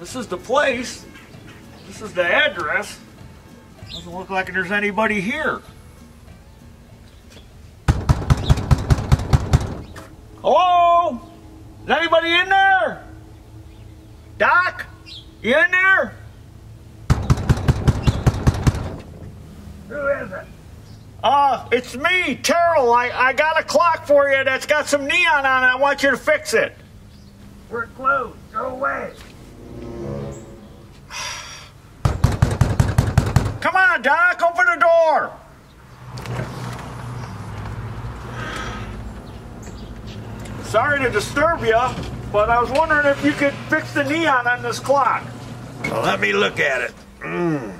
This is the place. This is the address. Doesn't look like there's anybody here. Hello? Is anybody in there? Doc? You in there? Who is it? Uh, it's me, Taryl. I, I got a clock for you that's got some neon on it. I want you to fix it. We're closed. Door. Sorry to disturb you, but I was wondering if you could fix the neon on this clock. Well, let me look at it. Mm,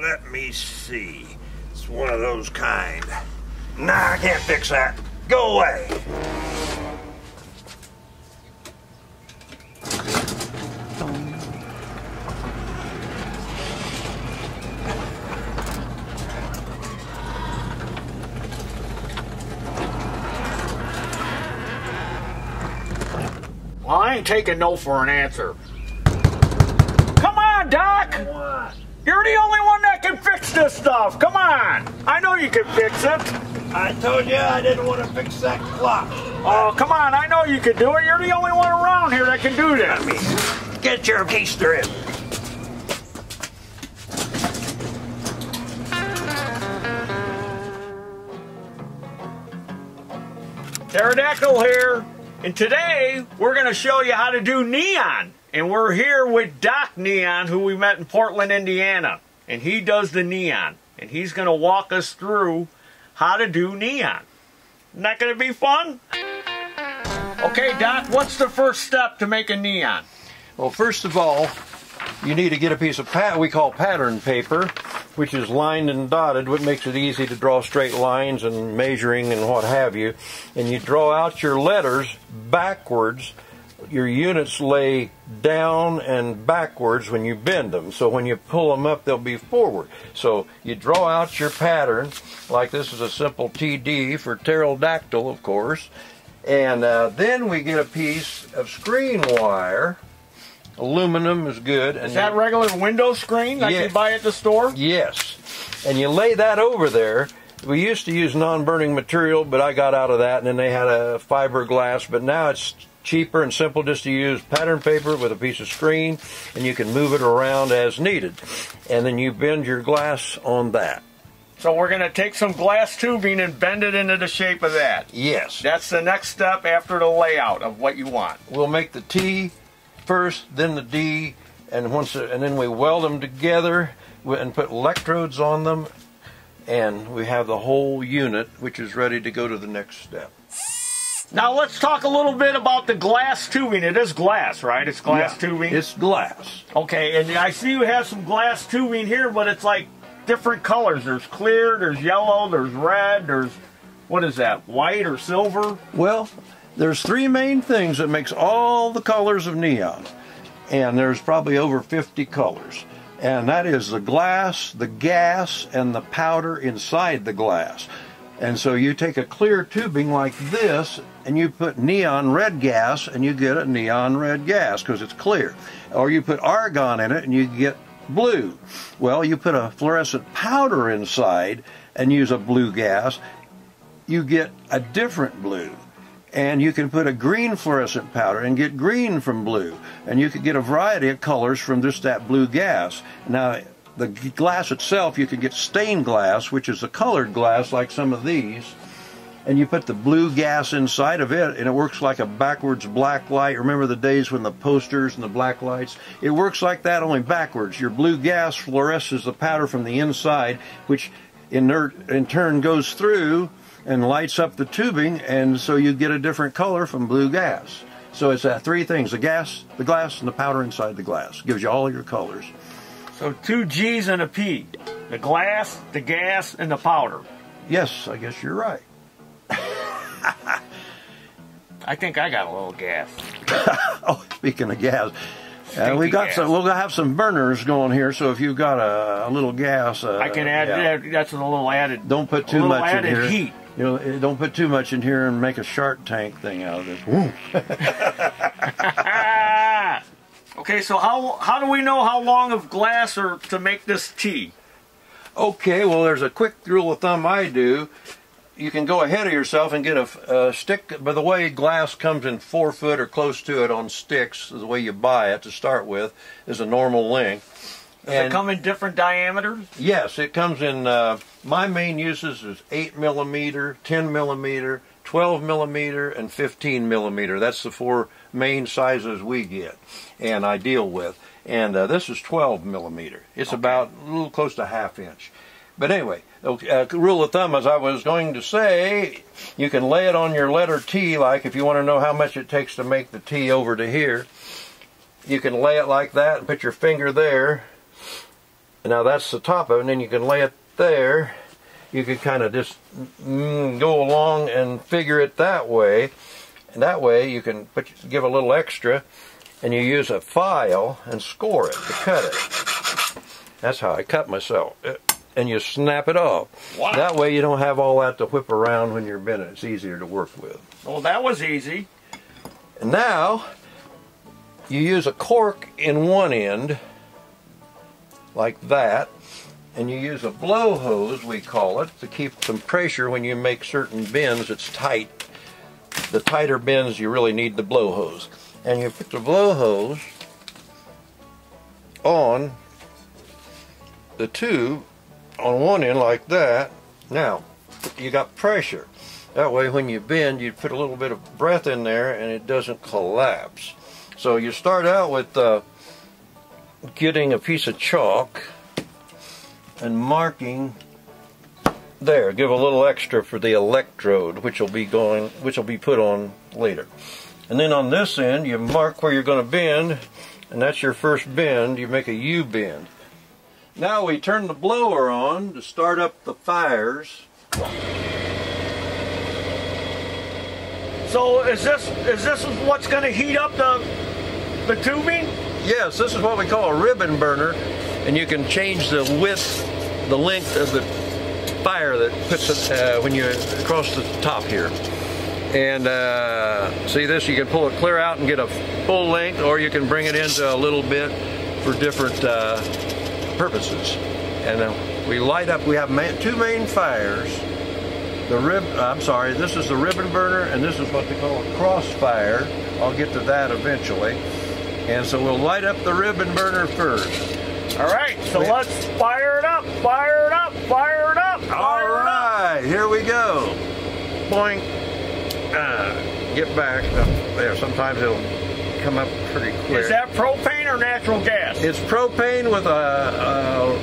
let me see. It's one of those kind. Nah, I can't fix that. Go away. Ain't taking no for an answer. Come on, Doc! You're the only one that can fix this stuff. Come on! I know you can fix it. I told you I didn't want to fix that clock. Oh, come on! I know you can do it. You're the only one around here that can do Let me this. get your keister in. Taryl Dactyl here, and today we're going to show you how to do neon. And we're here with Doc Neon, who we met in Portland, Indiana, and he does the neon, and he's going to walk us through how to do neon. Isn't that going to be fun? Okay, Doc, what's the first step to make a neon? Well, first of all, you need to get a piece of pat we call pattern paper, which is lined and dotted, which makes it easy to draw straight lines and measuring and what have you. And you draw out your letters backwards. Your units lay down and backwards when you bend them. So when you pull them up, they'll be forward. So you draw out your pattern, like this is a simple TD for Taryl Dactyl, of course. And uh, then we get a piece of screen wire. Aluminum is good. And Is that you- regular window screen like Yeah. you buy at the store? Yes. And you lay that over there. We used to use non-burning material, but I got out of that, and then they had a fiberglass. But now it's cheaper and simple just to use pattern paper with a piece of screen, and you can move it around as needed. And then you bend your glass on that. So we're going to take some glass tubing and bend it into the shape of that. Yes. That's the next step after the layout of what you want. We'll make the T first, then the D, and once, and then we weld them together and put electrodes on them, and we have the whole unit, which is ready to go to the next step. Now let's talk a little bit about the glass tubing. It is glass, right? It's glass Yeah, tubing. It's glass. okay, and I see you have some glass tubing here, but it's like different colors. There's clear, there's yellow, there's red, there's what is that? White or silver? Well, there's three main things that makes all the colors of neon. And there's probably over 50 colors. And that is the glass, the gas, and the powder inside the glass. And so you take a clear tubing like this and you put neon red gas and you get a neon red gas because it's clear. Or you put argon in it and you get blue. Well, you put a fluorescent powder inside and use a blue gas you get a different blue. And you can put a green fluorescent powder and get green from blue. And you could get a variety of colors from just that blue gas. Now, the glass itself, you can get stained glass, which is a colored glass like some of these. And you put the blue gas inside of it, and it works like a backwards black light. Remember the days when the posters and the black lights? It works like that, only backwards. Your blue gas fluoresces the powder from the inside, which in, in turn goes through and lights up the tubing, and so you get a different color from blue gas. So it's uh, three things: the gas, the glass, and the powder inside the glass. Gives you all your colors. So two G's and a P. The glass, the gas, and the powder. Yes, I guess you're right. I think I got a little gas. Oh, speaking of gas, uh, we got gas. some. We'll have some burners going here. So if you've got a, a little gas, uh, I can add yeah. that. That's a little added. Don't put too much in added here. heat. You know, eh, don't put too much in here and make a Shark Tank thing out of this. Okay, Okay, so how how do we know how long of glass or to make this tea? Okay, well, there's a quick rule of thumb I do. You can go ahead of yourself and get a, a stick. By the way, glass comes in four foot or close to it on sticks. The way you buy it to start with is a normal length. Does it come in different diameters? Yes, it comes in. Uh, my main uses is eight millimeter, ten millimeter, twelve millimeter, and fifteen millimeter. That's the four main sizes we get and I deal with. And uh, this is 12 millimeter. It's Okay. about a little close to half inch. But anyway, uh, rule of thumb, as I was going to say, you can lay it on your letter T, like if you want to know how much it takes to make the T over to here. You can lay it like that and put your finger there. Now that's the top of it, and then you can lay it there. You could kind of just mm, go along and figure it that way. And that way you can put, give a little extra and you use a file and score it to cut it. That's how I cut myself. Uh, And you snap it off. Wow. That way you don't have all that to whip around when you're bending. It's easier to work with. Well, that was easy. And now you use a cork in one end, like that, and you use a blow hose, we call it, to keep some pressure when you make certain bends. It's tight. The tighter bends, you really need the blow hose. And you put the blow hose on the tube on one end like that. Now, you got pressure. That way, when you bend, you put a little bit of breath in there and it doesn't collapse. So you start out with uh, getting a piece of chalk and marking there. Give a little extra for the electrode, which will be going, which will be put on later. And then on this end, you mark where you're going to bend, and that's your first bend. You make a U bend. Now we turn the blower on to start up the fires. So is this is this what's going to heat up the the tubing? Yes, this is what we call a ribbon burner, and you can change the width, the length of the fire that puts it uh, when you across the top here. And uh, see this, you can pull it clear out and get a full length, or you can bring it into a little bit for different uh, purposes. And uh, we light up. We have two main fires. The rib, I'm sorry, this is the ribbon burner, and this is what they call a crossfire. I'll get to that eventually. And so we'll light up the ribbon burner first. All right, so let's fire it up, fire it up, fire it up. All fire it up. here we go. Boink. Ah, get back. Uh, there, sometimes it'll come up pretty quick. Is that propane or natural gas? It's propane with a,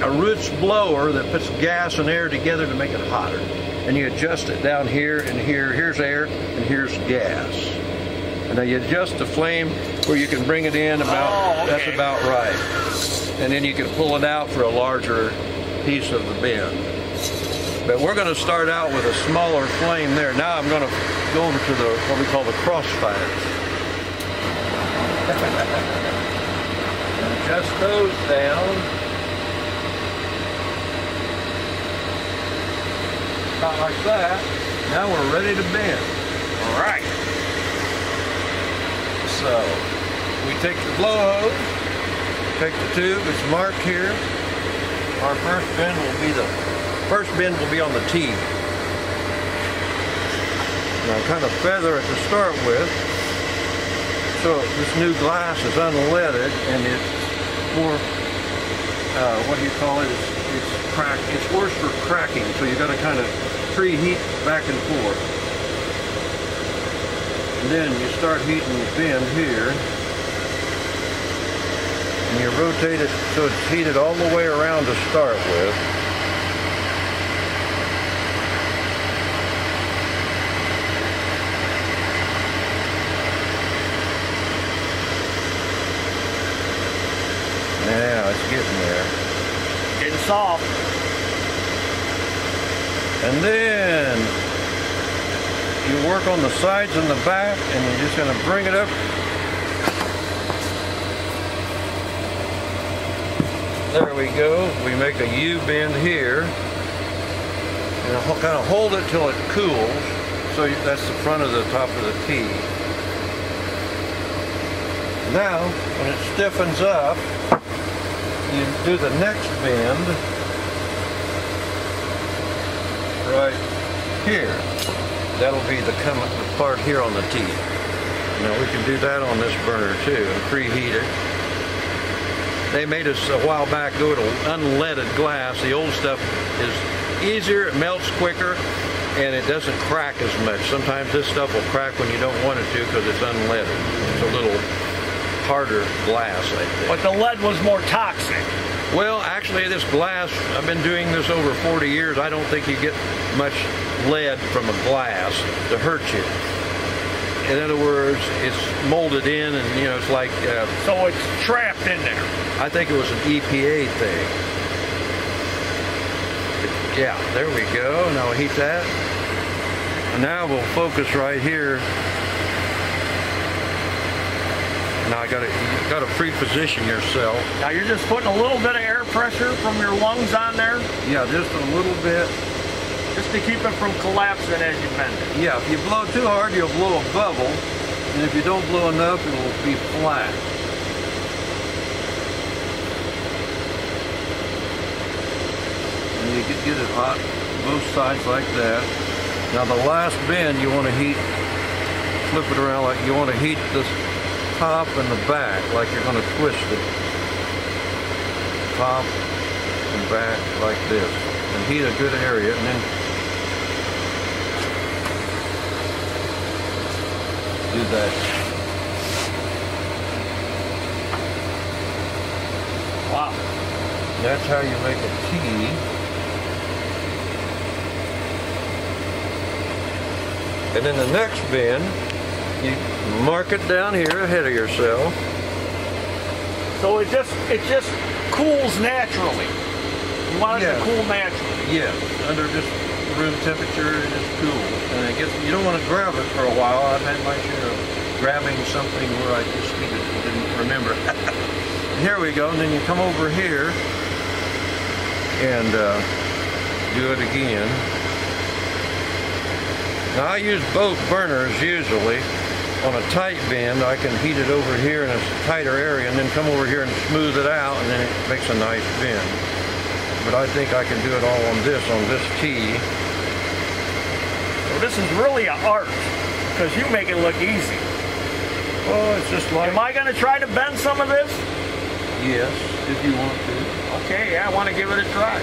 a, a roots blower that puts gas and air together to make it hotter. And you adjust it down here and here. Here's air and here's gas. Now you adjust the flame where you can bring it in about, Oh, okay. that's about right. And then you can pull it out for a larger piece of the bend. But we're going to start out with a smaller flame there. Now I'm going to go over to the what we call the crossfire. Adjust those down. About like that. Now we're ready to bend. All right. So we take the blow hose, take the tube, it's marked here. Our first bend will be the first bend will be on the T. Now kind of feather it to start with. So this new glass is unleaded and it's more uh, what do you call it? It's, it's. It's worse for cracking. So you've got to kind of preheat back and forth. And then you start heating the bend here. And you rotate it so it's heated all the way around to start with. Now it's getting there. Getting soft. And then you work on the sides and the back and you're just going to bring it up. There we go. We make a U bend here. And kind of hold it till it cools. So that's the front of the top of the T. Now, when it stiffens up, you do the next bend right here. That'll be the part here on the teeth. Now we can do that on this burner too and preheat it. They made us a while back go to unleaded glass. The old stuff is easier, it melts quicker, and it doesn't crack as much. Sometimes this stuff will crack when you don't want it to because it's unleaded. It's a little harder glass, I think. But the lead was more toxic. Well, actually, this glass, I've been doing this over 40 years. I don't think you get much lead from a glass to hurt you. In other words, it's molded in and, you know, it's like, uh, So it's trapped in there. I think it was an EPA thing. Yeah, there we go. Now we'll heat that. And now we'll focus right here. Now I gotta, gotta pre-position yourself. Now you're just putting a little bit of air pressure from your lungs on there Yeah, just a little bit. Just to keep it from collapsing as you bend it. Yeah, if you blow too hard, you'll blow a bubble. And if you don't blow enough, it'll be flat. And you can get it hot both sides like that. Now the last bend, you want to heat, flip it around like you want to heat the top and the back like you're going to twist it. Top and back like this. And heat a good area and then do that. Wow. That's how you make a tea. And in the next bin, you mark it down here ahead of yourself. So it just it just cools naturally. You want it Yeah. to cool naturally. Yeah, under just room temperature, and it is cool. And it gets, you don't want to grab it for a while. I've had my share of grabbing something where I just didn't remember. here we go, and then you come over here and uh, do it again. Now I use both burners usually. On a tight bend, I can heat it over here in a tighter area and then come over here and smooth it out and then it makes a nice bend. But I think I can do it all on this, on this tee. So this is really an art because you make it look easy. Oh, it's just like, Am I going to try to bend some of this? yes, if you want to. Okay, yeah, I want to give it a try.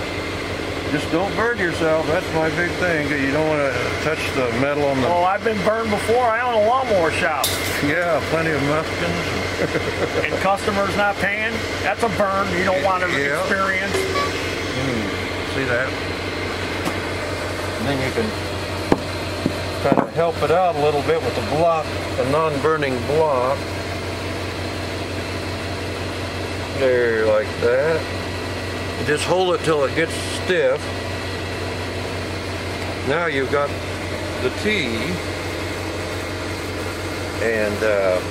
Just don't burn yourself. That's my big thing. You don't want to touch the metal on the. Oh, I've been burned before. I own a lawnmower shop, Yeah, plenty of muffins. and customers not paying. That's a burn you don't want to Yeah. experience. Hmm, see that? And then you can kind of help it out a little bit with the block, the non-burning block. There, like that. You just hold it till it gets stiff. Now you've got the tea. And uh,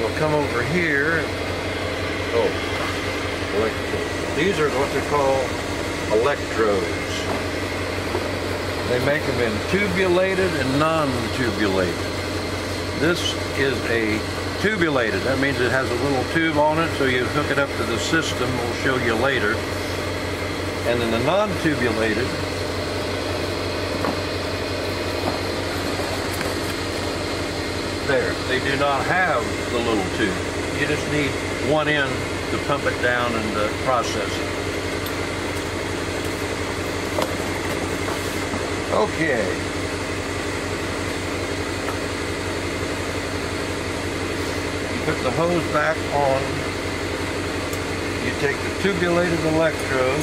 we'll come over here. Oh, electro- these are what they call electrodes. They make them in tubulated and non-tubulated. This is a tubulated. That means it has a little tube on it, so you hook it up to the system. We'll show you later. And then the non-tubulated, there, they do not have the little tube. You just need one end to pump it down and uh, process it. Okay. You put the hose back on. You take the tubulated electrode.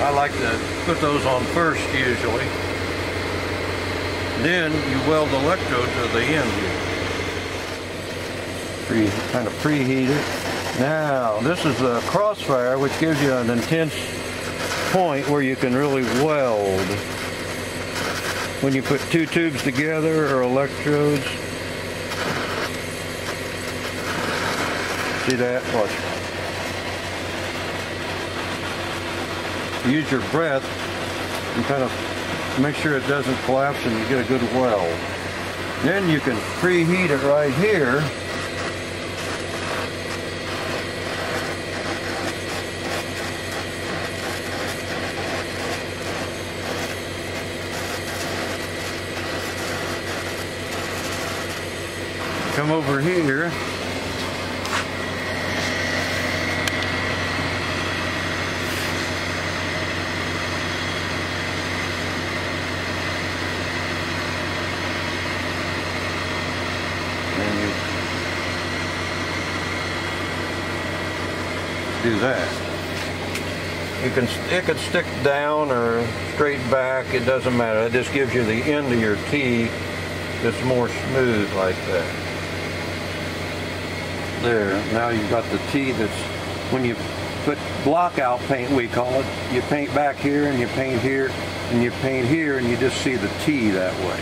I like to put those on first usually. Then you weld the electrode to the end here. Pre, kind of preheat it. Now, this is a crossfire, which gives you an intense point where you can really weld. When you put two tubes together or electrodes. See that? Watch. Use your breath and kind of make sure it doesn't collapse and you get a good weld. Then you can preheat it right here. Over here. And you do that. You can it could stick down or straight back. It doesn't matter. It just gives you the end of your tee that's more smooth like that. There. Now you've got the tee that's when you put blockout paint, we call it. You paint back here and you paint here and you paint here and you just see the tee that way.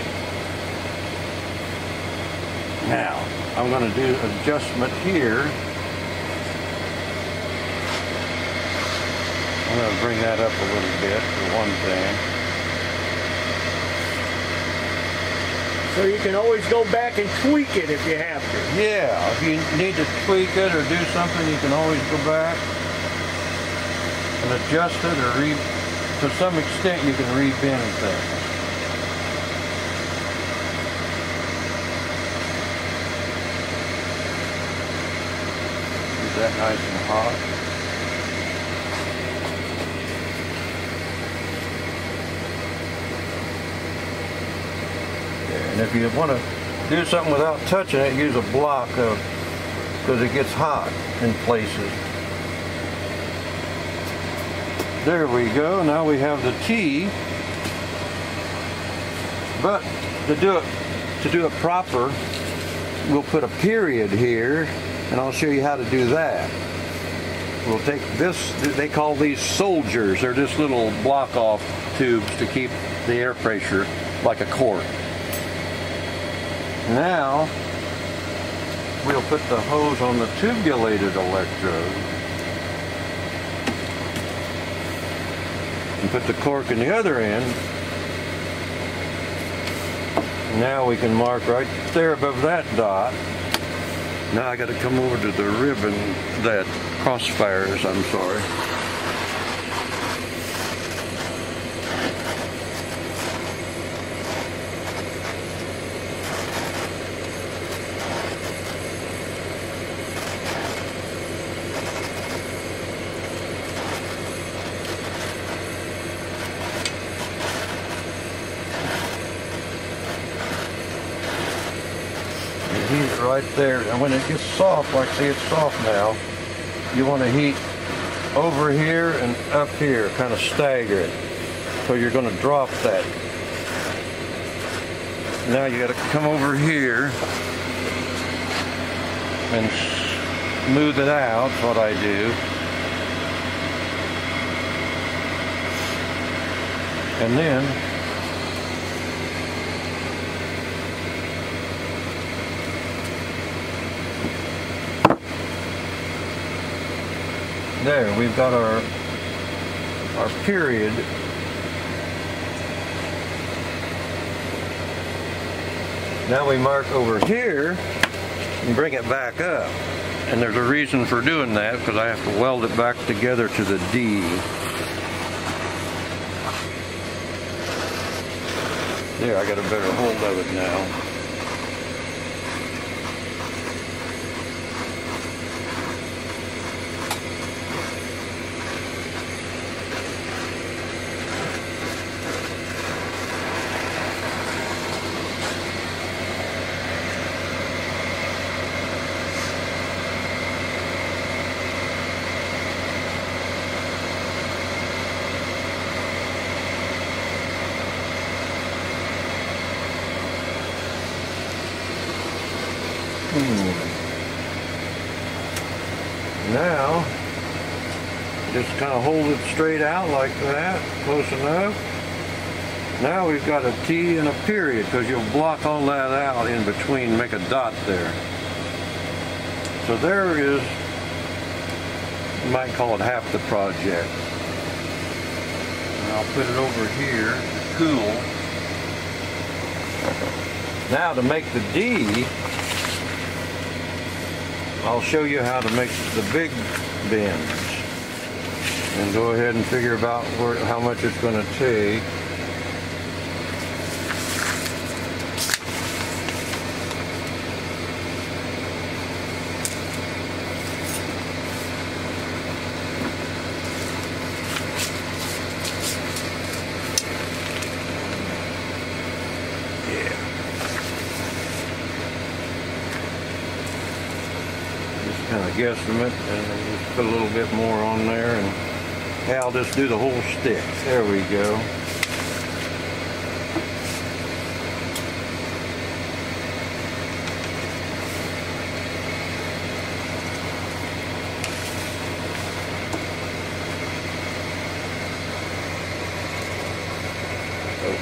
Now, I'm going to do adjustment here. I'm going to bring that up a little bit for one thing. So you can always go back and tweak it if you have to. Yeah, if you need to tweak it or do something, you can always go back and adjust it or re, to some extent you can rebend things. Is that nice and hot? And if you want to do something without touching it, use a block of, because it gets hot in places. There we go. Now we have the tee. But to do it, to do it proper, we'll put a period here, and I'll show you how to do that. We'll take this, they call these soldiers. They're just little block off tubes to keep the air pressure like a cork. Now, we'll put the hose on the tubulated electrode and put the cork in the other end. Now we can mark right there above that dot. Now I got to come over to the ribbon that crossfires, I'm sorry. You heat it right there, and when it gets soft, like see it's soft now, you want to heat over here and up here, kind of stagger it. So you're going to drop that. Now you got to come over here and smooth it out, what I do. And then There, we've got our our period. Now we mark over here and bring it back up. And there's a reason for doing that because I have to weld it back together to the D. There, I got a better hold of it now just kind of hold it straight out like that, close enough. Now we've got a T and a period because you'll block all that out in between, make a dot there. So there is, you might call it half the project. And I'll put it over here cool. Now to make the D, I'll show you how to make the big bends. And go ahead and figure about where, how much it's going to take. Kind of guesstimate and just put a little bit more on there and yeah, I'll just do the whole stick. There we go.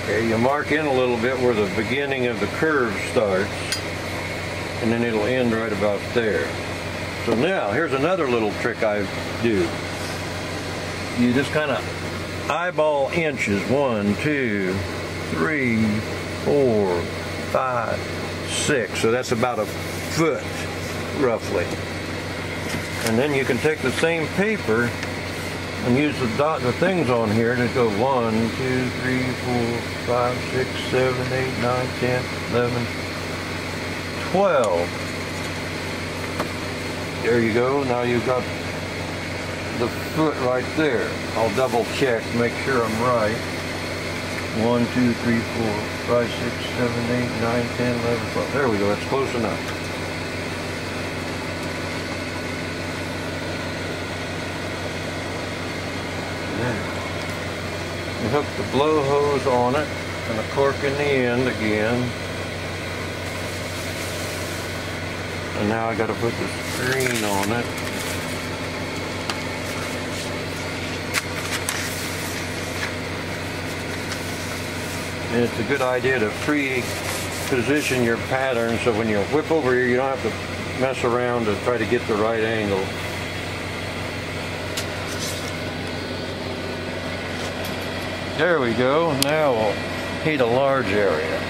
Okay, you mark in a little bit where the beginning of the curve starts, and then it'll end right about there. So now, here's another little trick I do. You just kind of eyeball inches. One, two, three, four, five, six. So that's about a foot, roughly. And then you can take the same paper and use the dot the things on here to go one, two, three, four, five, six, seven, eight, nine, ten, eleven, twelve. There you go. Now you've got foot right there. I'll double check, make sure I'm right. One, two, three, four, five, six, seven, eight, nine, ten, eleven, twelve. There we go. That's close enough. You hook the blow hose on it and the cork in the end again. And now I got to put the screen on it. And it's a good idea to pre-position your pattern so when you whip over here you don't have to mess around to try to get the right angle. There we go. Now we'll heat a large area.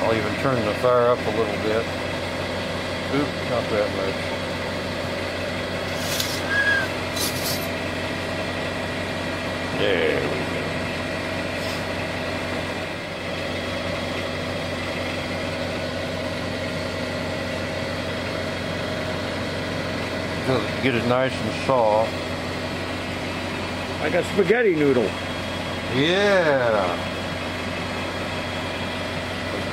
I'll even turn the fire up a little bit. Oop, not that much. There Get it nice and soft. Like a spaghetti noodle. Yeah.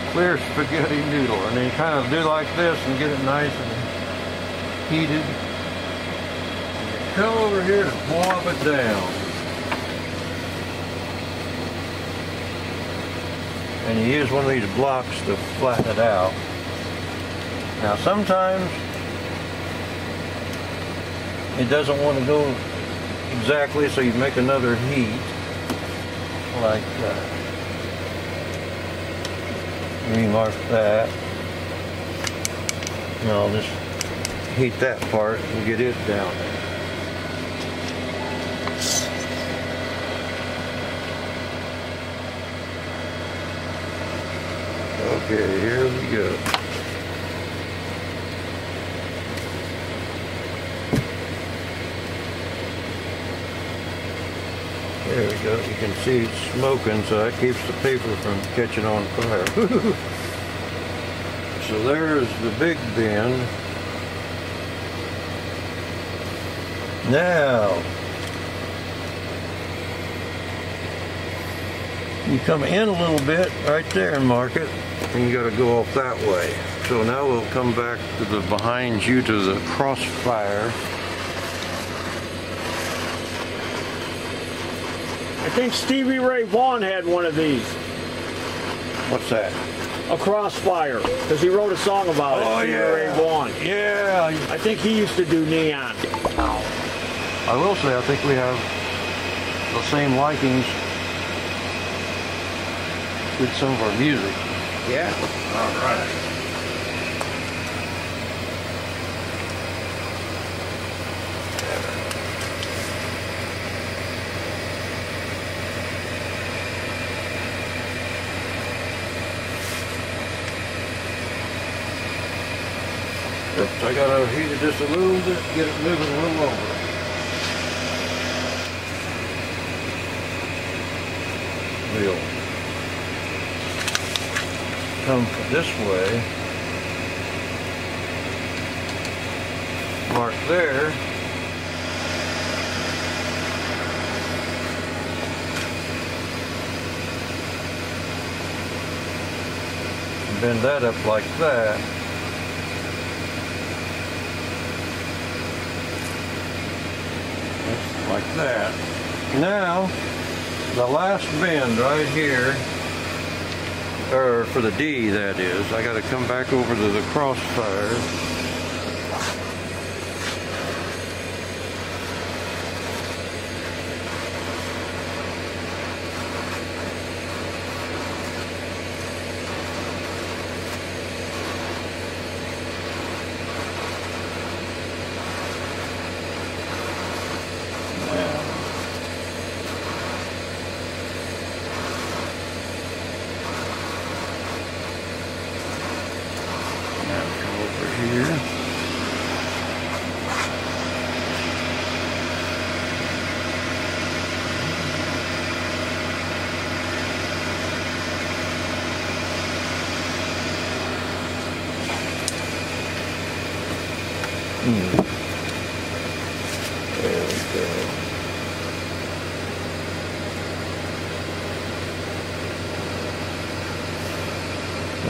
A clear spaghetti noodle. And then you kind of do like this and get it nice and heated. And you come over here and plop it down. And you use one of these blocks to flatten it out. Now sometimes it doesn't want to go exactly, so you make another heat like that. Remark that. And I'll just heat that part and get it down. Okay, here we go. There we go. You can see it's smoking, so that keeps the paper from catching on fire. so there's the big bin. Now, you come in a little bit right there and mark it, and you got to go off that way. So now we'll come back to the behind you to the crossfire. I think Stevie Ray Vaughan had one of these, What's that? a crossfire, because he wrote a song about it. Oh, Stevie yeah. Ray Vaughan. Yeah, I think he used to do neon. I will say I think we have the same likings with some of our music. Yeah. All right. I gotta heat it just a little bit, get it moving a little over. We'll come this way. Mark there. Bend that up like that. That. Now, the last bend right here, or for the D that is, I got to come back over to the crossfire. here. Hmm. There we go.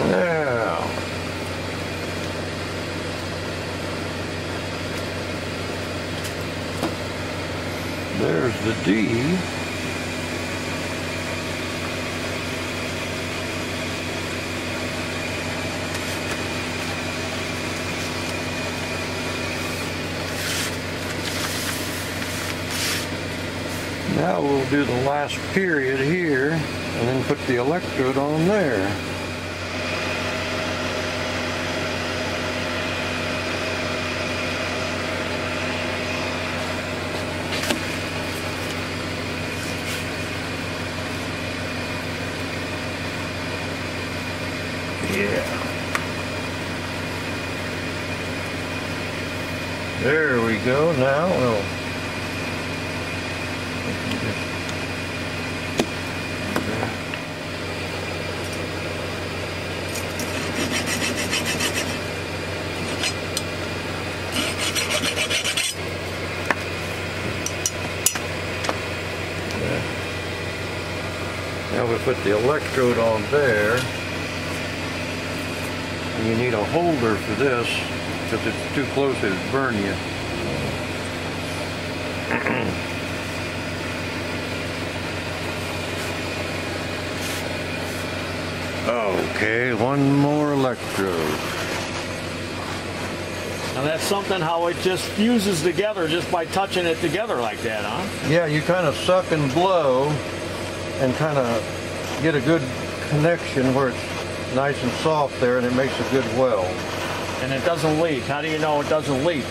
Now, there's the D. We'll do the last period here and then put the electrode on there. Yeah. There we go. Now we'll Now we put the electrode on there. And you need a holder for this because it's too close it'll burn you. Okay, one more electrode. Now that's something how it just fuses together just by touching it together like that, huh? Yeah, you kind of suck and blow and kind of get a good connection where it's nice and soft there and it makes a good weld. And it doesn't leak. How do you know it doesn't leak?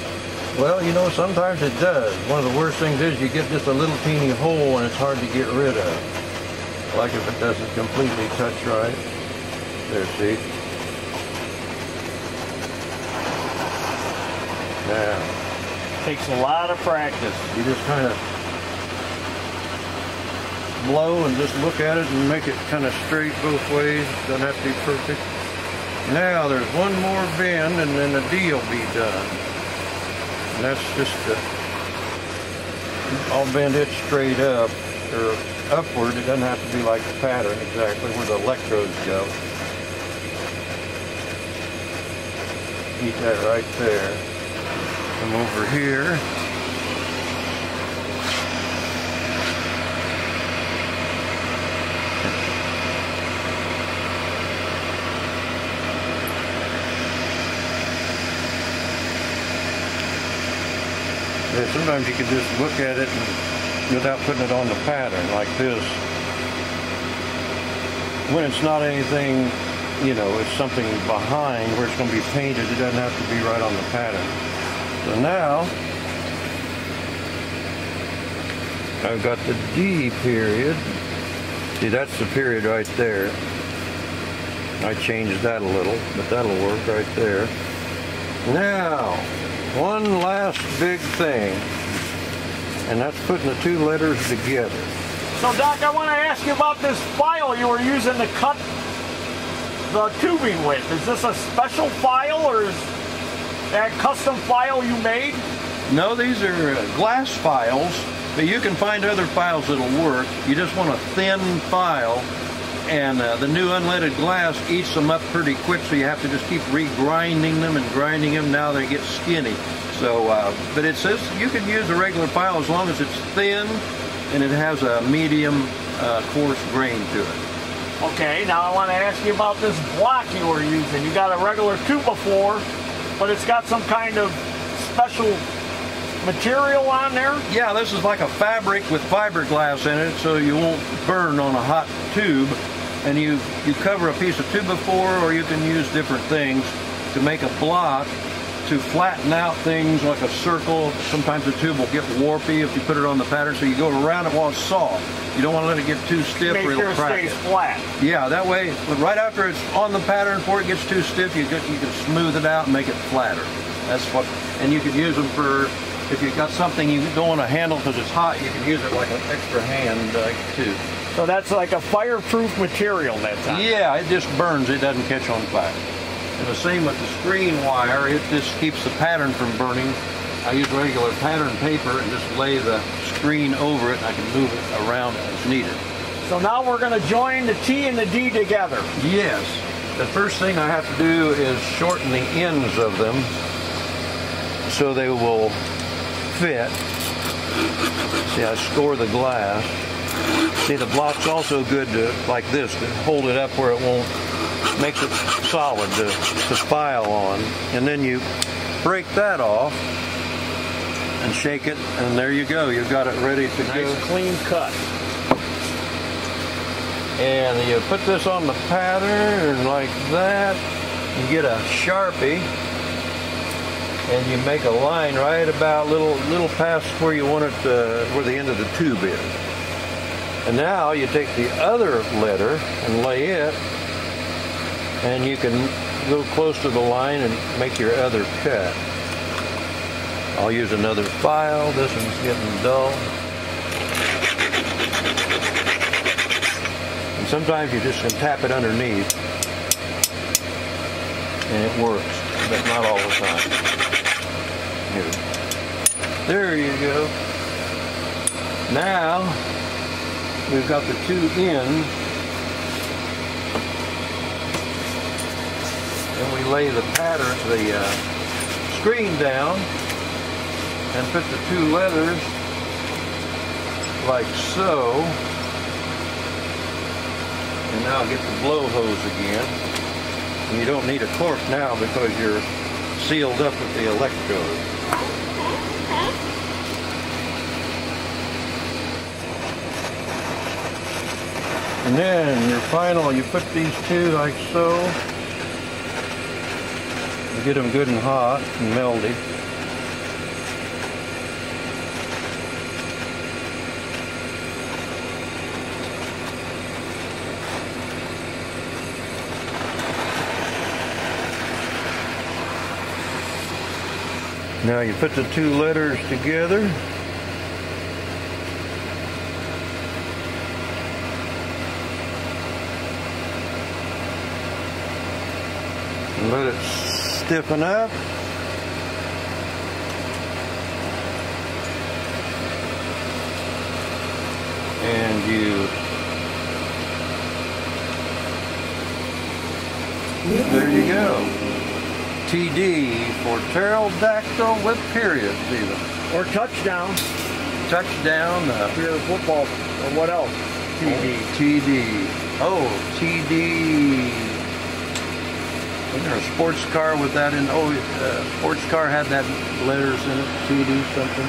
Well, you know, sometimes it does. One of the worst things is you get just a little teeny hole and it's hard to get rid of. Like if it doesn't completely touch right. There, see? Now, Takes a lot of practice. you just kind of blow and just look at it and make it kind of straight both ways. Doesn't have to be perfect. Now there's one more bend and then the D will be done. And that's just the, I'll bend it straight up or upward. It doesn't have to be like the pattern exactly where the electrodes go. Keep that right there. Come over here. Yeah, sometimes you can just look at it without putting it on the pattern like this. When it's not anything, you know, it's something behind where it's going to be painted, it doesn't have to be right on the pattern. So now, I've got the D period. See, that's the period right there. I changed that a little, but that'll work right there. Now, one last big thing, and that's putting the two letters together. So, Doc, I want to ask you about this file you were using to cut the tubing with. Is this a special file or is that custom file you made? No, these are uh, glass files, but you can find other files that'll work. You just want a thin file, and uh, the new unleaded glass eats them up pretty quick, so you have to just keep regrinding them and grinding them. Now they get skinny. So, uh, but it says you can use a regular file as long as it's thin and it has a medium uh, coarse grain to it. Okay, now I want to ask you about this block you were using. You got a regular 2x4, but it's got some kind of special material on there? Yeah, this is like a fabric with fiberglass in it, so you won't burn on a hot tube. And you, you cover a piece of 2x4, or you can use different things to make a block to flatten out things like a circle. Sometimes the tube will get warpy if you put it on the pattern, so you go around it while it's soft. You don't want to let it get too stiff Make or it'll it crack it. flat. Yeah, that way, right after it's on the pattern, before it gets too stiff, you can, you can smooth it out and make it flatter. That's what, and you can use them for, if you've got something you don't want to handle because it's hot, you can use it like an extra hand uh, too. So that's like a fireproof material that's on. Yeah, it just burns, it doesn't catch on fire. And the same with the screen wire, it just keeps the pattern from burning. I use regular pattern paper and just lay the screen over it and I can move it around as needed. So now we're going to join the T and the D together. Yes. The first thing I have to do is shorten the ends of them so they will fit. See, I score the glass. See, the block's also good to, like this, to hold it up where it won't, makes it solid to, to file on. And then you break that off and shake it, and there you go. You've got it ready to Nice go. clean cut. and you put this on the pattern like that. You get a sharpie, and you make a line right about little little past where you want it, to, where the end of the tube is. And now you take the other letter and lay it, and you can go close to the line and make your other cut. I'll use another file. This one's getting dull. And sometimes you just can tap it underneath and it works, but not all the time. Here. There you go. Now we've got the two in. and we lay the pattern, the uh, screen down and put the two letters like so. And now get the blow hose again. And you don't need a cork now because you're sealed up with the electrode. And then your final, you put these two like so. You get them good and hot and melty. Now you put the two letters together. Let it stiffen up. And you There you go. TD for pterodactyl with periods even. Or touchdown Touchdown. Uh, your football. Or what else? TV. TD. Oh, TD. Wasn't there a sports car with that in? Oh, uh, sports car had that letters in it. TD something.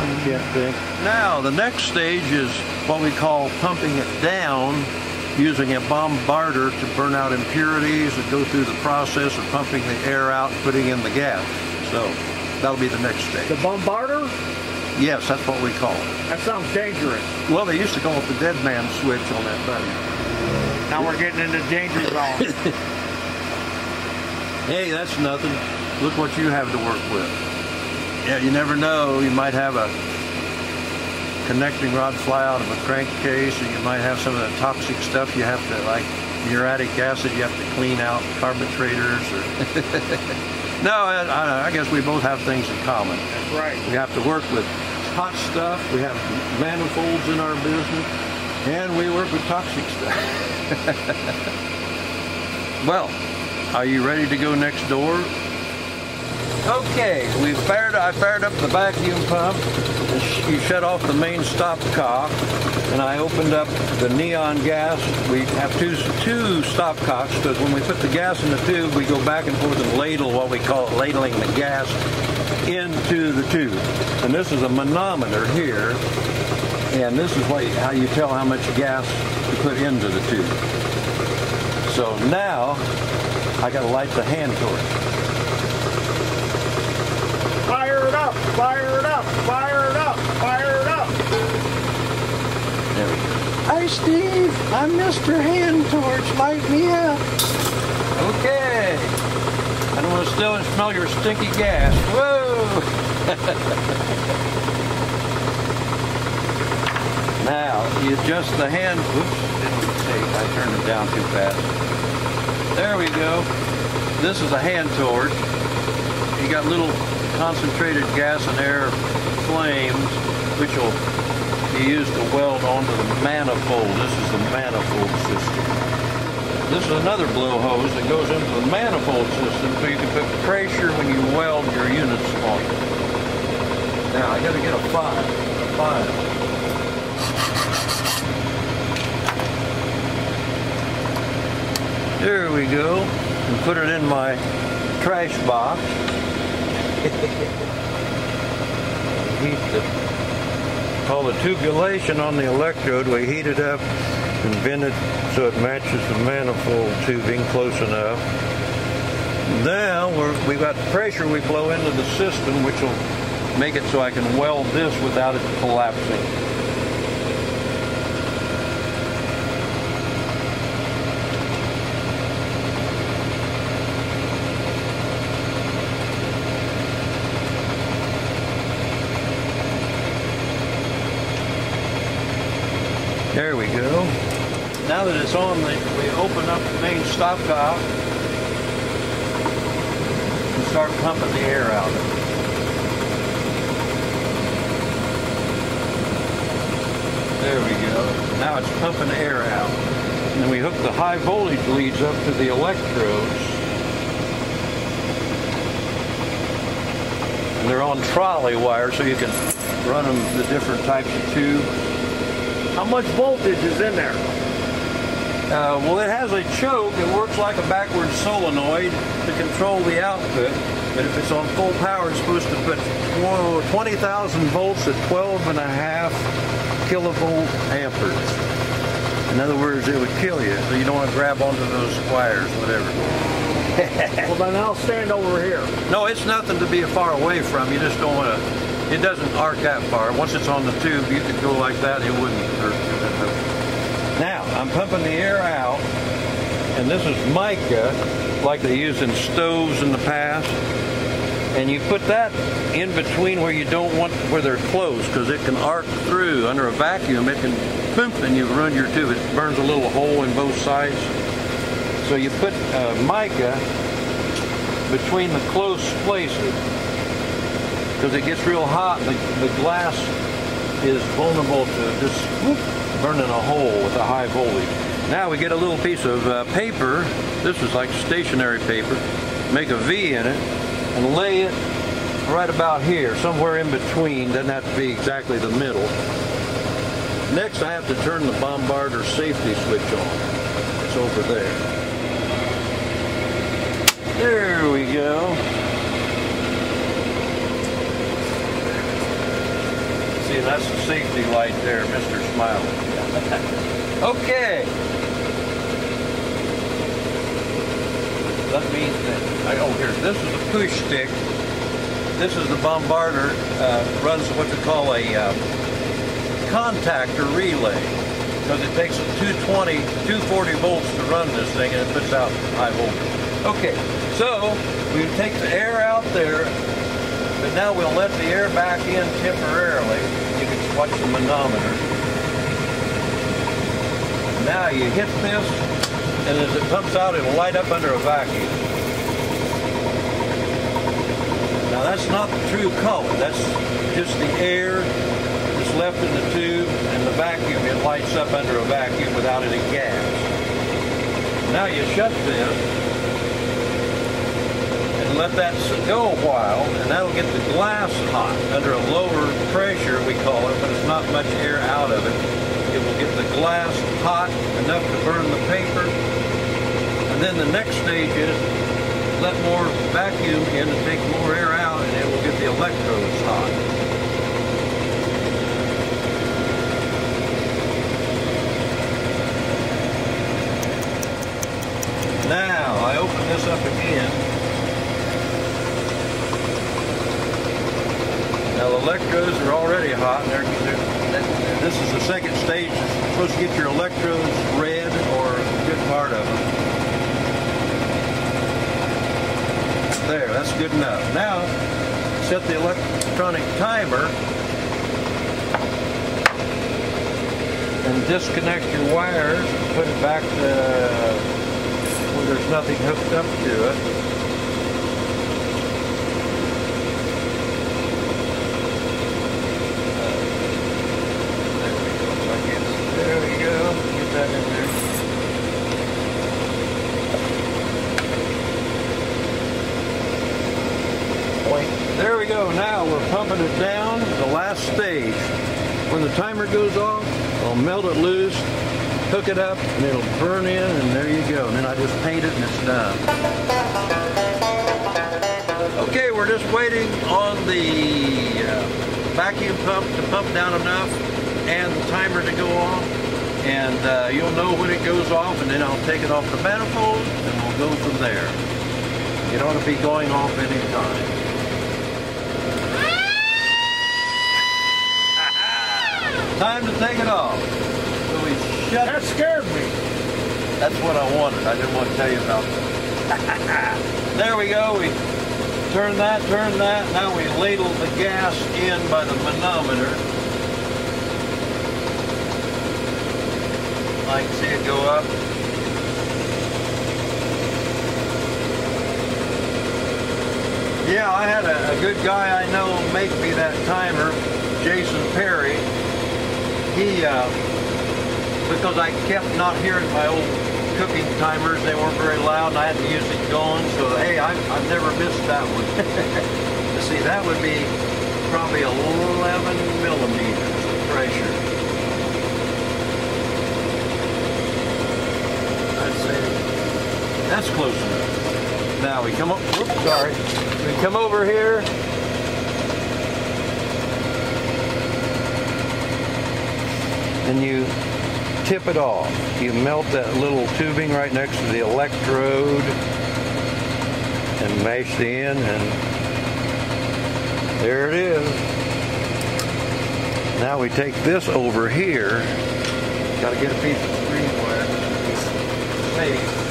I can't think. Now the next stage is what we call pumping it down using a bombarder to burn out impurities and go through the process of pumping the air out and putting in the gas. So that'll be the next stage. The bombarder? Yes, that's what we call it. That sounds dangerous. Well, they used to call it the dead man switch on that button. Now we're getting into danger zone. Hey, that's nothing. Look what you have to work with. Yeah, you never know. You might have a connecting rod fly out of a crankcase, or you might have some of the toxic stuff you have to, like muriatic acid, you have to clean out carburetors. Or no, I, I guess we both have things in common. That's right. We have to work with hot stuff. We have manifolds in our business, and we work with toxic stuff. well, are you ready to go next door? Okay, we fired. I fired up the vacuum pump. You shut off the main stop cock, and I opened up the neon gas. We have two two stop cocks because when we put the gas in the tube, we go back and forth and ladle what we call ladling the gas into the tube. And this is a manometer here, and this is what, how you tell how much gas to put into the tube. So now I got to light the hand torch. Fire it up, fire it up, fire it up, fire. There we go. Hi, Steve. I'm Mr. Hand Torch. Light me up. Okay. I don't want to still smell your stinky gas. Whoa. now, you adjust the hand. Oops, didn't take. I turned it down too fast. There we go. This is a hand torch. You got little concentrated gas and air flames, which will be used to weld onto the manifold. This is the manifold system. This is another blow hose that goes into the manifold system so you can put pressure when you weld your units on it. Now I gotta get a file. A file. There we go. And put it in my trash box. Heat the call the tubulation on the electrode. We heat it up and bend it so it matches the manifold tubing close enough. Now we're, we've got pressure we blow into the system, which will make it so I can weld this without it collapsing. There we go. Now that it's on, we open up the main stopcock and start pumping the air out. There we go. Now it's pumping air out. And we hook the high voltage leads up to the electrodes. And they're on trolley wire so you can run them the different types of tube. How much voltage is in there? Uh, well, it has a choke. It works like a backward solenoid to control the output. But if it's on full power, it's supposed to put 20,000 volts at 12 and a half kilovolt amperes. In other words, it would kill you. So you don't want to grab onto those wires, whatever. well, then I'll stand over here. No, it's nothing to be far away from. You just don't want to. It doesn't arc that far. Once it's on the tube, you could go like that. It wouldn't hurt. Now, I'm pumping the air out, and this is mica, like they used in stoves in the past. And you put that in between where you don't want, where they're closed, because it can arc through. Under a vacuum, it can, boom, and you run your tube. It burns a little hole in both sides. So you put uh, mica between the close places, because it gets real hot. The, the glass is vulnerable to just whoop, burning a hole with a high voltage. Now we get a little piece of uh, paper. This is like stationery paper. Make a V in it and lay it right about here, somewhere in between. Doesn't have to be exactly the middle. Next, I have to turn the bombarder safety switch on. It's over there. There we go. See, that's the safety light there, Mr. Smiley. okay. Let me think. I, oh, here, this is a push stick. This is the bombarder, uh, runs what they call a uh, contactor relay. Because it takes 220, 240 volts to run this thing and it puts out high voltage. Okay, So we take the air out there, but now we'll let the air back in temporarily. You can watch the manometer. Now you hit this, and as it pumps out, it'll light up under a vacuum. Now that's not the true color. That's just the air that's left in the tube and the vacuum. It lights up under a vacuum without any gas. Now you shut this let that go a while, and that'll get the glass hot under a lower pressure, we call it, but it's not much air out of it. It will get the glass hot enough to burn the paper. And then the next stage is let more vacuum in to take more air out, and it will get the electrodes hot. Now, I open this up again. Now the electrodes are already hot. And they're, they're, this is the second stage. You're supposed to get your electrodes red or a good part of them. There, that's good enough. Now, set the electronic timer and disconnect your wires. Put it back to where there's nothing hooked up to it. There we go. Get that in there. Point. There we go. Now we're pumping it down. The last stage. When the timer goes off, I'll melt it loose, hook it up, and it'll burn in, and there you go. And then I just paint it, and it's done. Okay, we're just waiting on the uh, vacuum pump to pump down enough and the timer to go off. And uh, you'll know when it goes off, and then I'll take it off the manifold, and we'll go from there. It ought to be going off any time. Time to take it off. So we shut That scared me. That's what I wanted. I didn't want to tell you about that. there we go. We turn that, turn that. Now we ladle the gas in by the manometer. I can see it go up. Yeah, I had a, a good guy I know make me that timer, Jason Perry. He, uh, because I kept not hearing my old cooking timers, they weren't very loud, and I had music going, so hey, I've, I've never missed that one. You see, that would be probably 11 millimeters of pressure. I'd say that's close enough. Now we come up, whoops, sorry. We come over here. And you tip it off. You melt that little tubing right next to the electrode and mash the end and there it is. Now we take this over here. Got to get a piece of screen wire. Safe.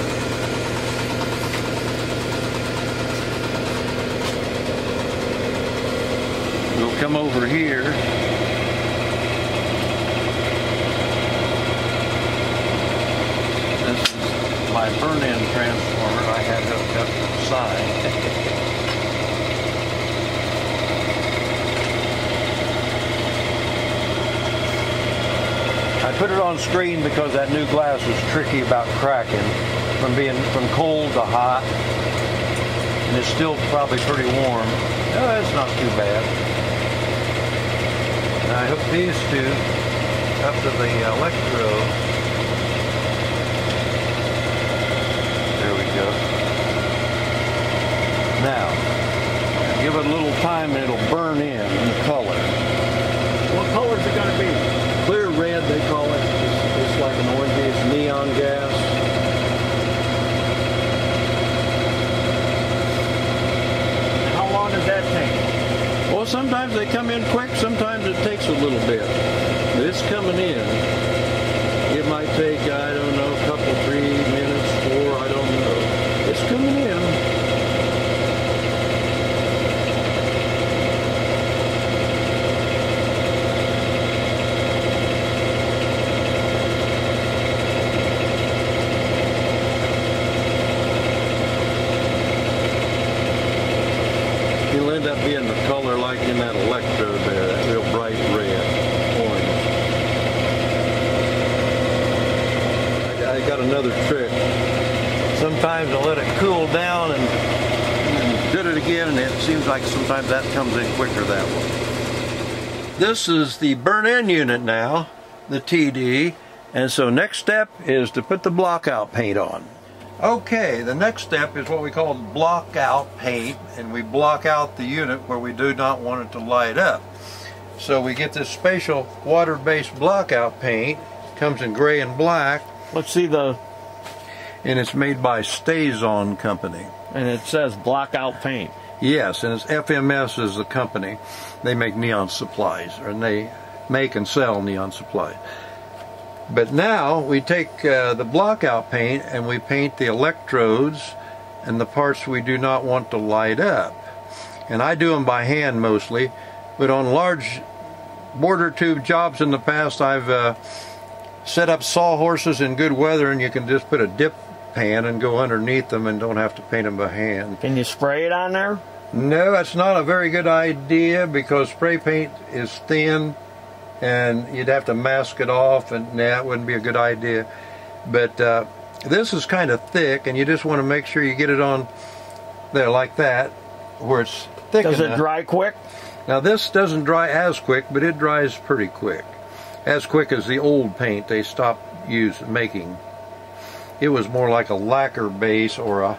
We'll come over here. This is my burn-in transformer I had hooked up to the side. I put it on screen because that new glass was tricky about cracking from being from cold to hot. And it's still probably pretty warm. No, it's not too bad. Now I hook these two up to the uh, electrode. There we go. Now, give it a little time and it'll burn in in color. What color is it going to be? Clear red, they call it. It's, it's like an orange. Neon gas. And how long does that take? Well, sometimes they come in quick. Sometimes it takes a little bit. But it's coming in. It might take, I don't know, a couple, three minutes, four, I don't know. It's coming in. ends up being the color like in that electrode there, that real bright red, orange. I, I got another trick. Sometimes I let it cool down and, and did it again, and it seems like sometimes that comes in quicker that way. This is the burn-in unit now, the TD, and so next step is to put the block out paint on. Okay, the next step is what we call block out paint, and we block out the unit where we do not want it to light up. So we get this spatial water-based block out paint, comes in gray and black, Let's see the, and it's made by Stazon Company. and it says block out paint. Yes, and it's FMS is the company. They make neon supplies, and they make and sell neon supplies. But now we take uh, the blockout paint and we paint the electrodes and the parts we do not want to light up. And I do them by hand mostly, but on large border tube jobs in the past, I've uh, set up sawhorses in good weather, and you can just put a dip pan and go underneath them and don't have to paint them by hand. Can you spray it on there? No, that's not a very good idea because spray paint is thin and you'd have to mask it off and nah, it wouldn't be a good idea. But uh, this is kind of thick and you just want to make sure you get it on there like that where it's thick Does enough. it dry quick? Now this doesn't dry as quick, but it dries pretty quick. As quick as the old paint they stopped use making. It was more like a lacquer base or a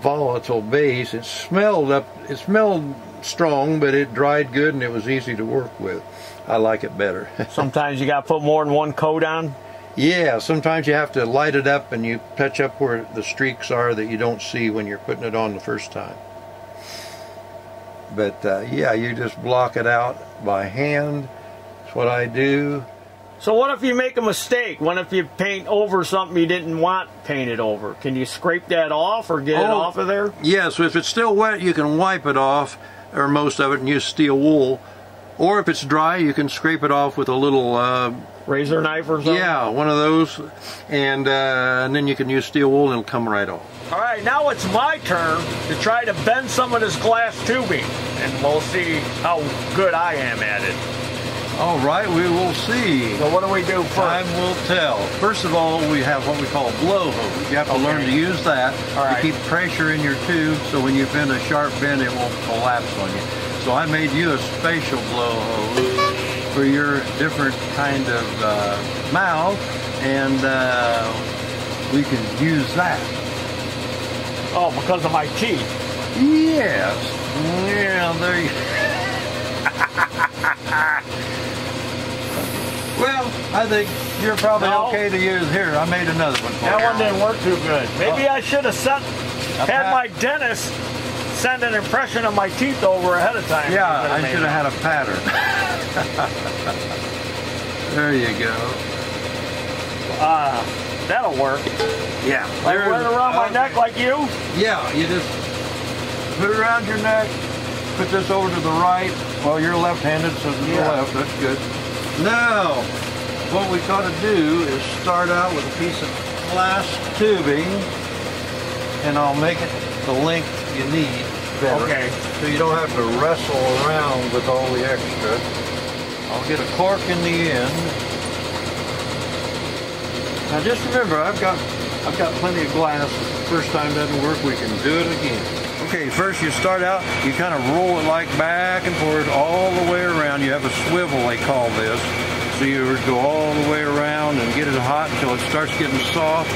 volatile base. It smelled up it smelled strong, but it dried good and it was easy to work with. I like it better. Sometimes you got to put more than one coat on. yeah, sometimes you have to light it up and you touch up where the streaks are that you don't see when you're putting it on the first time. But uh, yeah, you just block it out by hand. That's what I do. So what if you make a mistake? What if you paint over something you didn't want painted over? Can you scrape that off or get it Oh. off of there? Yeah, so if it's still wet, you can wipe it off, or most of it, and use steel wool. Or if it's dry, you can scrape it off with a little, uh, Razor knife or something? yeah, one of those, and, uh, and then you can use steel wool and it'll come right off. All right, now it's my turn to try to bend some of this glass tubing, and we'll see how good I am at it. All right, we will see. So what do we do first? Time will tell. First of all, we have what we call a blow hose. You have to learn to use that All to keep pressure in your tube so when you bend a sharp bend, it won't collapse on you. So I made you a spatial blow hose for your different kind of uh, mouth, and uh, we can use that. Oh, because of my teeth. Yes. Yeah, there you Well, I think you're probably No. okay to use here. I made another one for That you. one didn't work too good. Maybe I should have sent, had my dentist send an impression of my teeth over ahead of time. Yeah, I should have had a pattern. there you go. Uh, that'll work. Yeah. Like it around my okay. neck like you? Yeah, you just put it around your neck, put this over to the right. Well, you're left-handed, so to the left, that's good. Now, what we got to do is start out with a piece of glass tubing, and I'll make it the length you need better. Okay. So you don't have to wrestle around with all the extra. I'll get a cork in the end. Now just remember, I've got I've got plenty of glass. First time doesn't work, we can do it again. Okay, first you start out, you kind of roll it like back and forth all the way around. You have a swivel, they call this. So you go all the way around and get it hot until it starts getting soft,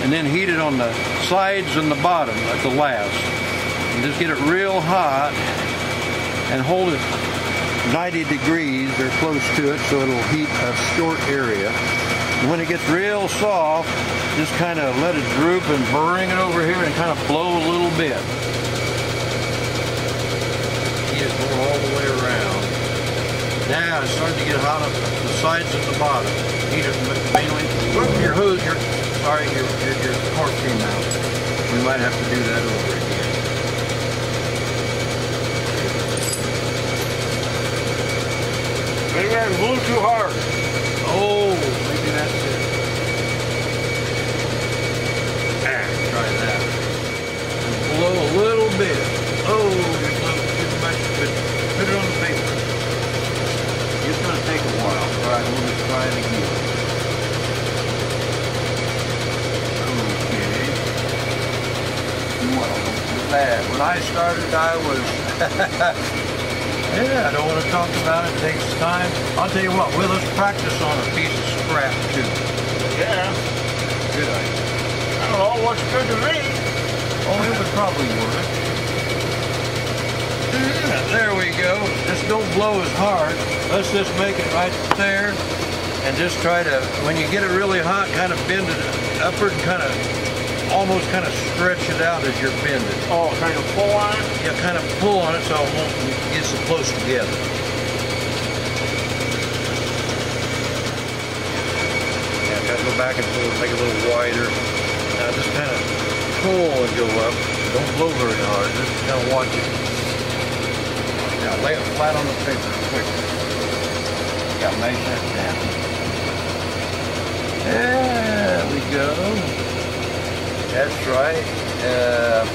and then heat it on the sides and the bottom at the last. And just get it real hot and hold it 90 degrees or close to it so it'll heat a short area. And when it gets real soft, just kind of let it droop and bring it over here and kind of blow a little bit. It going all the way around. Now it's starting to get hot on the sides and the bottom. Heat it mainly. Whoop, your hose, your, sorry, your, your, your cork came out. We might have to do that over again. Maybe I blew too hard. Oh, God who is gonna heal. Okay. Well, glad. When I started, I was... yeah, I don't want to talk about it. It takes time. I'll tell you what, we'll just practice on a piece of scrap, too. Yeah. Good idea. I don't know what's good to me. Oh, it would probably work. There we go. Just don't blow as hard. Let's just make it right there. And just try to, when you get it really hot, kind of bend it upward and kind of, almost kind of stretch it out as you're bending. Oh, kind of pull on it. Yeah, kind of pull on it so it won't get so close together. Yeah, gotta go back and forth, make it a little wider. Now just kind of pull and go up. Don't blow very hard, just kind of watch it. Now lay it flat on the paper quick. Gotta measure that down. There we go. That's right. Uh,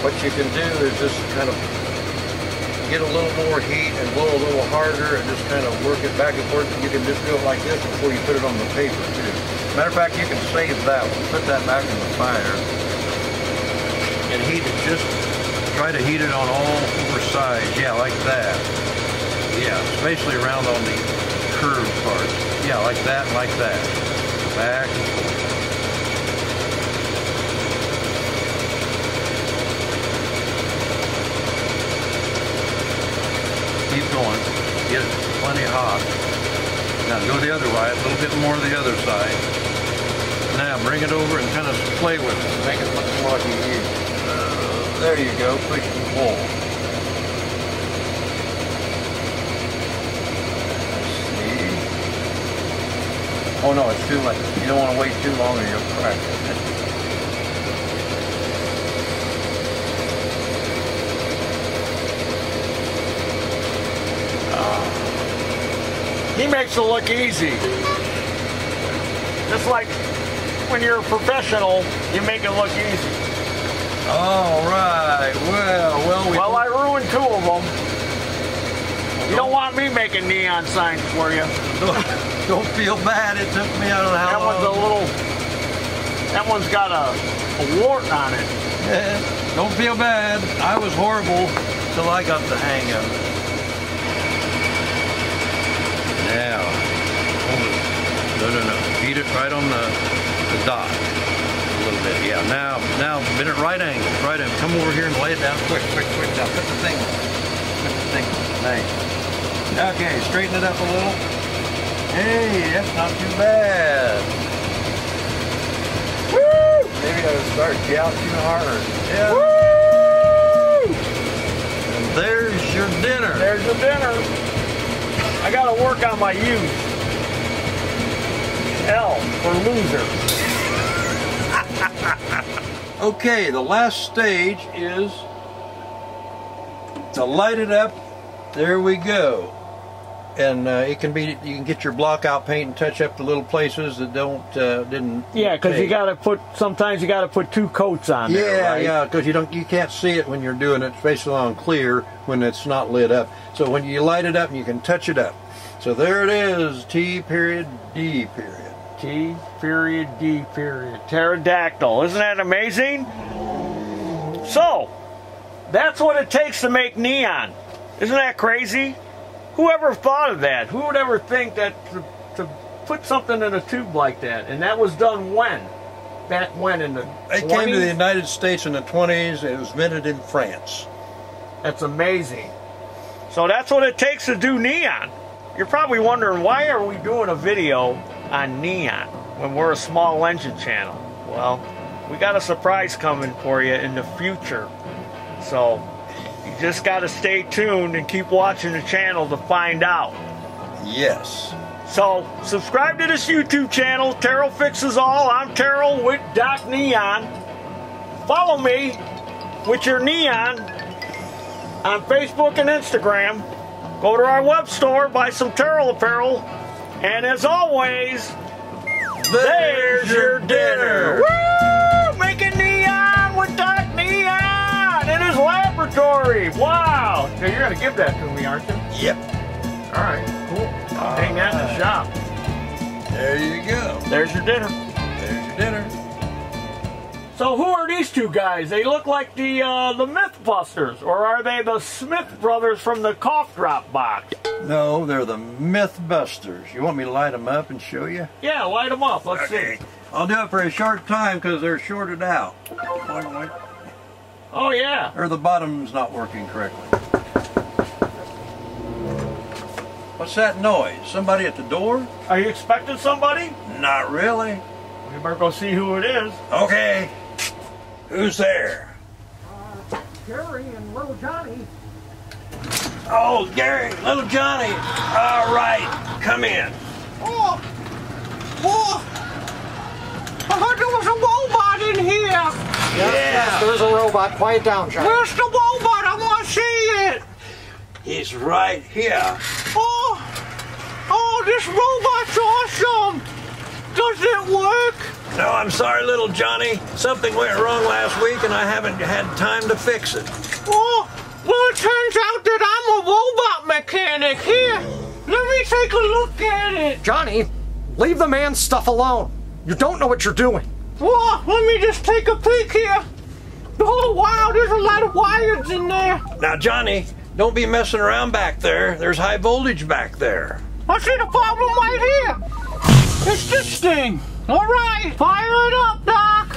what you can do is just kind of get a little more heat and blow a little harder and just kind of work it back and forth. You can just do it like this before you put it on the paper too. Matter of fact, you can save that one. Put that back in the fire and heat it. Just try to heat it on all four sides. Yeah, like that. Yeah, especially around on the curved part. Yeah, like that, like that. Back. Keep going. Get plenty hot. Now go the other way, a little bit more the other side. Now bring it over and kind of play with it. Make it look like you there you go. And pull. See. Oh no, it's too late. You don't want to wait too long or you'll crack it. Ah. He makes it look easy. Just like when you're a professional, you make it look easy. All right. Well, well, we Well, I ruined two of them. You don't want me making neon signs for you. don't, don't feel bad. It took me out of the That house. one's a little. That one's got a, a wart on it. Yeah, don't feel bad. I was horrible till I got the hang of it. Now. No, no, no. Beat it right on the, the dot. A. Yeah. Now, now, bend it right angle. Right angle. Come over here and lay it down. Quick, quick, quick. Now, put the thing. Put the thing. Nice. Okay, straighten it up a little. Hey, that's not too bad. Woo! Maybe I would start out too hard. Yeah. Woo! And there's your dinner. There's your dinner. I gotta work on my use. L for loser. Okay, the last stage is to light it up. There we go. And uh, it can be you can get your block out paint and touch up the little places that don't uh, didn't. Yeah, because you gotta put. Sometimes you gotta put two coats on Yeah, there. right? yeah, because you don't you can't see it when you're doing it, especially on clear when it's not lit up. So when you light it up, you can touch it up. So there it is, T period D period. T period D period. Pterodactyl. Isn't that amazing? So, that's what it takes to make neon. Isn't that crazy? Whoever thought of that? Who would ever think that to, to put something in a tube like that? And that was done when? Back when in the It came to the United States in the 20s. It was invented in France. That's amazing. So that's what it takes to do neon. You're probably wondering why are we doing a video on neon when we're a small engine channel? Well, we got a surprise coming for you in the future. So you just got to stay tuned and keep watching the channel to find out. Yes. So subscribe to this YouTube channel, Taryl Fixes All. I'm Taryl with Doc Neon. Follow me with your neon on Facebook and Instagram. Go to our web store, buy some Taryl apparel, and as always, there's your dinner. Woo! Making neon with Doc Neon in his laboratory. Wow! So you're gonna give that to me, aren't you? Yep. All right, cool. Hang that in the shop. There you go. There's your dinner. There's your dinner. So who are these two guys? They look like the uh, the MythBusters, or are they the Smith brothers from the cough drop box? No, they're the Mythbusters. You want me to light them up and show you? Yeah, light them up. Let's Okay. see. I'll do it for a short time because they're shorted out. Oh yeah. Or the bottom's not working correctly. What's that noise? Somebody at the door? Are you expecting somebody? Not really. We better go see who it is. Okay. Who's there? Uh, Gary and little Johnny. Oh, Gary, little Johnny. All right, come in. Oh, oh, I heard there was a robot in here. Yes, Yeah, There's a robot. Quiet down, Johnny. Where's the robot? I want to see it. he's right here. Oh, oh, this robot's awesome. Does it work? No, I'm sorry, little Johnny. Something went wrong last week, and I haven't had time to fix it. Oh, well, it turns out that I'm a robot mechanic. Here, let me take a look at it. Johnny, leave the man's stuff alone. You don't know what you're doing. Oh, let me just take a peek here. Oh, wow, there's a lot of wires in there. Now, Johnny, don't be messing around back there. There's high voltage back there. I see the problem right here. It's this thing. All right, fire it up, Doc.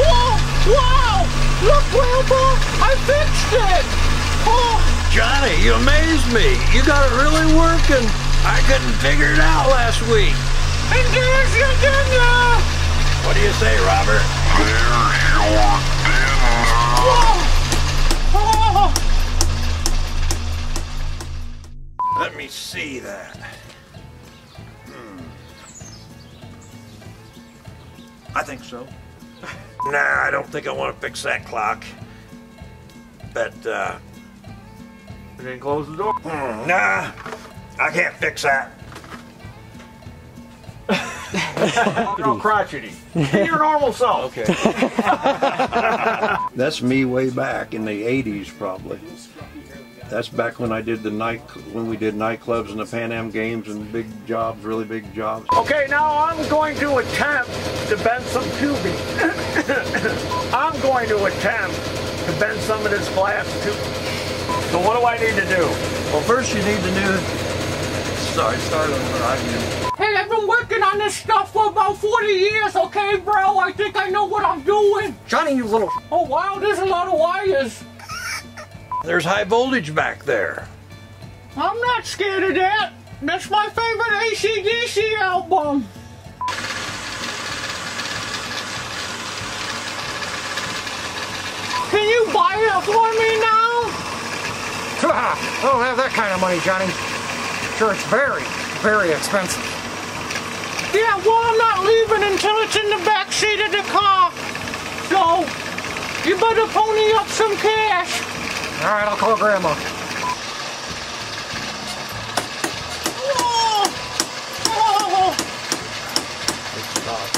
Whoa, wow! Look, Grandpa, I fixed it. Oh, Johnny, you amaze me. You got it really working. I couldn't figure it out last week. and there's your dinner. What do you say, Robert? There's Whoa. Oh, Let me see that. I think so. Nah, I don't think I want to fix that clock. But, uh, And then close the door. hmm, nah, I can't fix that. Real crotchety. Be your normal self. Okay. That's me way back in the 80s, probably. That's back when I did the night, when we did nightclubs and the Pan Am games and big jobs, really big jobs. Okay, now I'm going to attempt to bend some tubing. I'm going to attempt to bend some of this glass tube. So what do I need to do? Well, first you need to do. Sorry, start over. I did. Hey, I've been working on this stuff for about 40 years, okay, bro? I think I know what I'm doing. Johnny, you little. Oh, wow, there's a lot of wires. There's high voltage back there. I'm not scared of that. That's my favorite ACDC album. Can you buy it for me now? I don't have that kind of money, Johnny. Sure, it's very, very expensive. Yeah, well, I'm not leaving until it's in the back seat of the car. So, you better pony up some cash. All right, I'll call Grandma. It stopped.